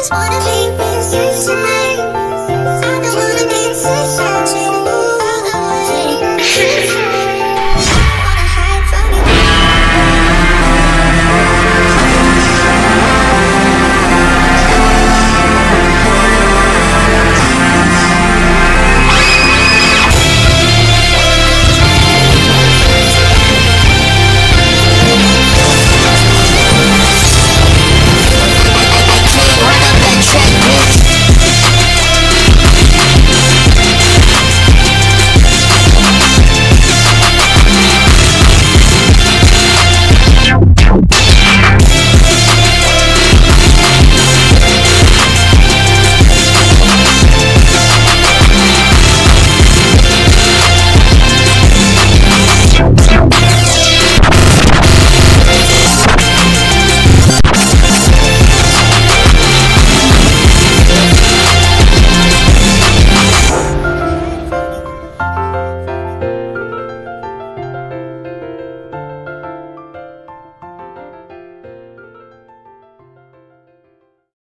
just wanna be with you tonight.